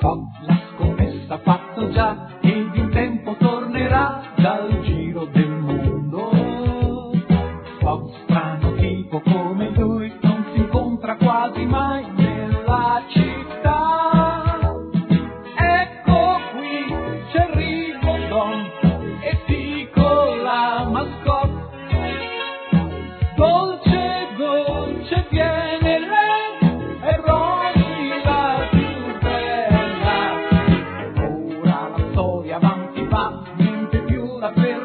Fotos com esse sapato já fa niente più la pena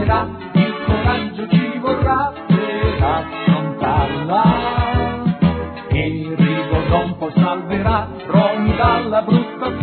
vincerà, il coraggio ci vorrà per affrontarla. E Rigodon salverà Ronda la brutta